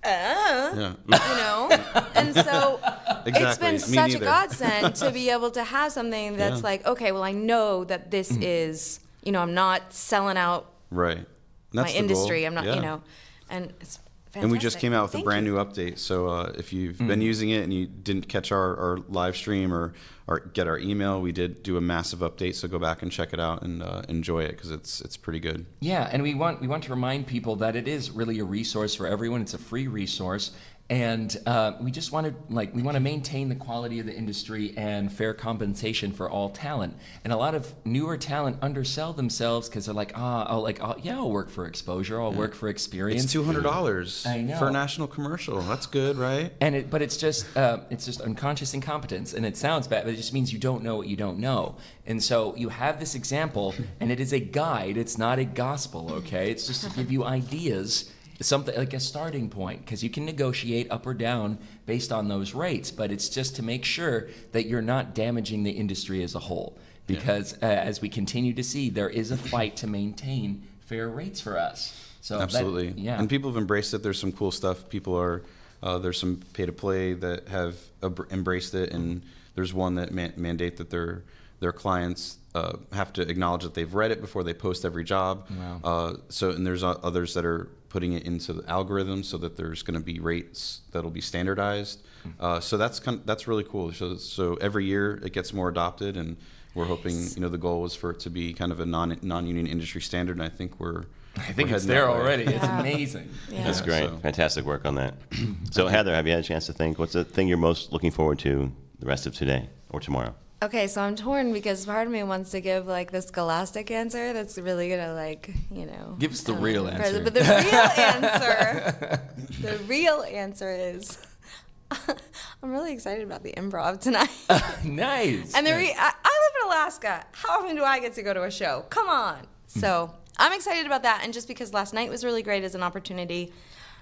Speaker 9: Uh,
Speaker 3: Yeah.
Speaker 9: You know, and so it's
Speaker 3: Exactly.
Speaker 9: been
Speaker 3: Me
Speaker 9: such
Speaker 3: neither.
Speaker 9: a godsend to be able to have something that's
Speaker 3: Yeah.
Speaker 9: like, okay, well, I know that this
Speaker 3: Mm.
Speaker 9: is, you know, I'm not selling out
Speaker 3: right. And
Speaker 9: my
Speaker 3: that's the goal.
Speaker 9: industry. I'm not,
Speaker 3: Yeah.
Speaker 9: you know, and it's fantastic.
Speaker 3: And we just came out with
Speaker 9: Thank
Speaker 3: a brand
Speaker 9: you.
Speaker 3: new update. So uh, if you've
Speaker 2: Mm.
Speaker 3: been using it and you didn't catch our, our live stream or, or get our email, we did do a massive update. So go back and check it out and uh, enjoy it because it's it's pretty good.
Speaker 2: Yeah, and we want we want to remind people that it is really a resource for everyone. It's a free resource, and uh, we just want to like we want to maintain the quality of the industry and fair compensation for all talent. And a lot of newer talent undersell themselves because they're like, ah, oh, like oh, yeah, I'll work for exposure, I'll work for experience.
Speaker 3: It's two hundred dollars
Speaker 2: I know.
Speaker 3: for a national commercial. That's good, right?
Speaker 2: And it, but it's just uh, it's just unconscious incompetence, and it sounds bad, but it just means you don't know what you don't know. And so you have this example, and it is a guide. It's not a gospel, okay? It's just to give you ideas, something like a starting point, because you can negotiate up or down based on those rates. But it's just to make sure that you're not damaging the industry as a whole, because uh, as we continue to see, there is a fight to maintain fair rates for us. So that-
Speaker 3: Absolutely.
Speaker 2: yeah.
Speaker 3: And people have embraced it. There's some cool stuff. People are uh, there's some pay to play that have ab- embraced it, and there's one that man- mandate that their their clients uh, have to acknowledge that they've read it before they post every job.
Speaker 2: Wow.
Speaker 3: Uh, so and there's o- others that are putting it into the algorithm so that there's going to be rates that'll be standardized. Uh, so that's kind that's really cool. So so every year it gets more adopted, and we're hoping you know the goal was for it to be kind of a non non union industry standard, and I think we're
Speaker 2: I think
Speaker 3: we're
Speaker 2: it's there already. It's
Speaker 9: Yeah.
Speaker 2: amazing.
Speaker 9: Yeah.
Speaker 1: That's great.
Speaker 3: so-
Speaker 1: Fantastic work on that. So, Heather, have you had a chance to think? What's the thing you're most looking forward to the rest of today or tomorrow?
Speaker 9: Okay, so I'm torn because part of me wants to give like the scholastic answer that's really gonna like, you know.
Speaker 2: Give us the
Speaker 9: uh,
Speaker 2: real answer.
Speaker 9: But the real answer, the real answer is, I'm really excited about the improv tonight.
Speaker 2: nice.
Speaker 9: and the
Speaker 2: nice.
Speaker 9: re- I, I live in Alaska. How often do I get to go to a show? Come on. So I'm excited about that, and just because last night was really great as an opportunity,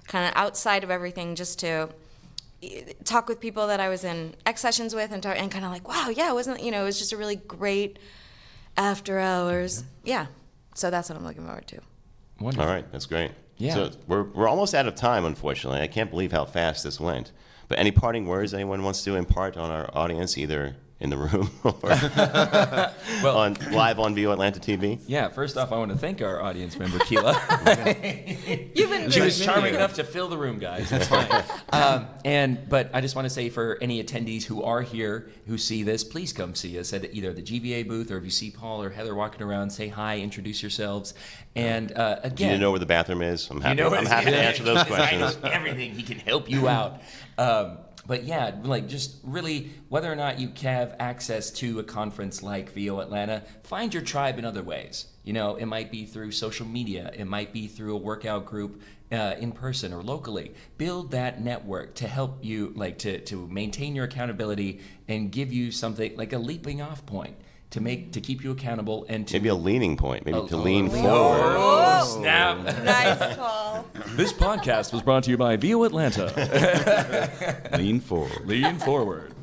Speaker 9: kind of outside of everything, just to talk with people that I was in X sessions with, and talk, and kind of like, wow, yeah, it wasn't you know, it was just a really great after hours. Yeah. So that's what I'm looking forward to.
Speaker 2: Wonderful.
Speaker 1: All right, that's great.
Speaker 2: Yeah.
Speaker 1: So we're, we're almost out of time, unfortunately. I can't believe how fast this went. But any parting words anyone wants to impart on our audience, either in the room or
Speaker 2: Well-
Speaker 1: on live on VO Atlanta TV?
Speaker 2: Yeah, first off, I want to thank our audience member, Keela.
Speaker 9: You've been
Speaker 2: she was charming enough to fill the room, guys. It's fine. um, and but I just want to say for any attendees who are here who see this, please come see us at either the GVAA booth or if you see Paul or Heather walking around, say hi, introduce yourselves. And uh,
Speaker 1: Do
Speaker 2: again,
Speaker 1: you know where the bathroom is? I'm happy,
Speaker 2: You know
Speaker 1: I'm happy to answer those
Speaker 2: I know
Speaker 1: questions.
Speaker 2: everything. He can help you out. Um, but yeah, like just really, whether or not you have access to a conference like VO Atlanta, find your tribe in other ways. You know, it might be through social media, it might be through a workout group uh, in person or locally. Build that network to help you, like to to maintain your accountability and give you something like a leaping off point to make to keep you accountable and to
Speaker 1: Maybe a leaning point, maybe
Speaker 2: Oh,
Speaker 1: to
Speaker 2: oh,
Speaker 1: lean
Speaker 2: oh.
Speaker 1: forward.
Speaker 2: Oh, snap.
Speaker 9: nice call.
Speaker 2: This podcast was brought to you by VO Atlanta.
Speaker 3: Lean forward.
Speaker 2: Lean forward.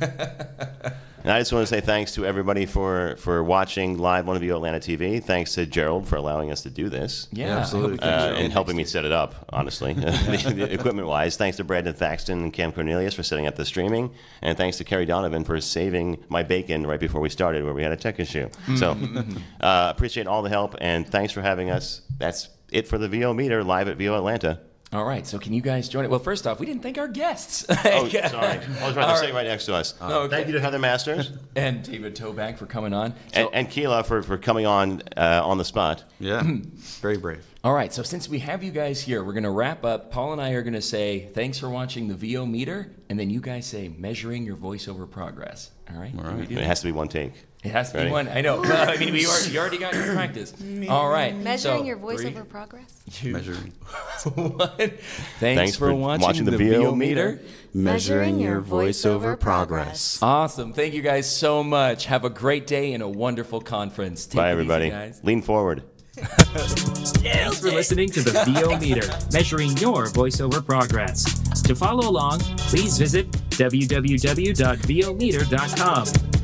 Speaker 1: And I just want to say thanks to everybody for, for watching live on VO Atlanta TV. Thanks to Gerald for allowing us to do this.
Speaker 2: Yeah,
Speaker 3: absolutely.
Speaker 1: Uh, and helping me set it up, honestly, equipment wise. Thanks to Brandon Thaxton and Cam Cornelius for setting up the streaming. And thanks to Kerry Donovan for saving my bacon right before we started, where we had a tech issue. So, uh, appreciate all the help and thanks for having us. That's it for the VO meter live at VO Atlanta.
Speaker 2: All right, so can you guys join it? Well, first off, we didn't thank our guests.
Speaker 1: Oh, sorry. I was right, they're sitting right next to us.
Speaker 2: Oh, okay.
Speaker 1: Thank you to Heather Masters
Speaker 2: and David Toback for coming on.
Speaker 1: and,
Speaker 2: So-
Speaker 1: and Keela for, for coming on uh, on the spot.
Speaker 3: Yeah, very brave.
Speaker 2: all right, so since we have you guys here, we're going to wrap up. Paul and I are going to say thanks for watching the VO meter, and then you guys say measuring your voiceover progress. All right? All
Speaker 1: It has to be one take.
Speaker 2: It has to
Speaker 1: Ready?
Speaker 2: be one. I know. Well, I mean, we already, you already got your practice. All right.
Speaker 9: Measuring
Speaker 2: so
Speaker 9: your
Speaker 2: three,
Speaker 9: voiceover progress.
Speaker 2: two,
Speaker 3: Measuring.
Speaker 2: what? Thanks,
Speaker 1: Thanks
Speaker 2: for,
Speaker 1: for
Speaker 2: watching,
Speaker 1: watching the
Speaker 2: the
Speaker 1: VO
Speaker 2: VO meter.
Speaker 3: Measuring your voiceover progress.
Speaker 2: Awesome. Thank you guys so much. Have a great day and a wonderful conference. Take
Speaker 1: Bye,
Speaker 2: it easy,
Speaker 1: everybody.
Speaker 2: guys.
Speaker 1: Lean forward.
Speaker 10: Thanks for listening to the VO Meter, measuring your voiceover progress. To follow along, please visit www.vometer.com.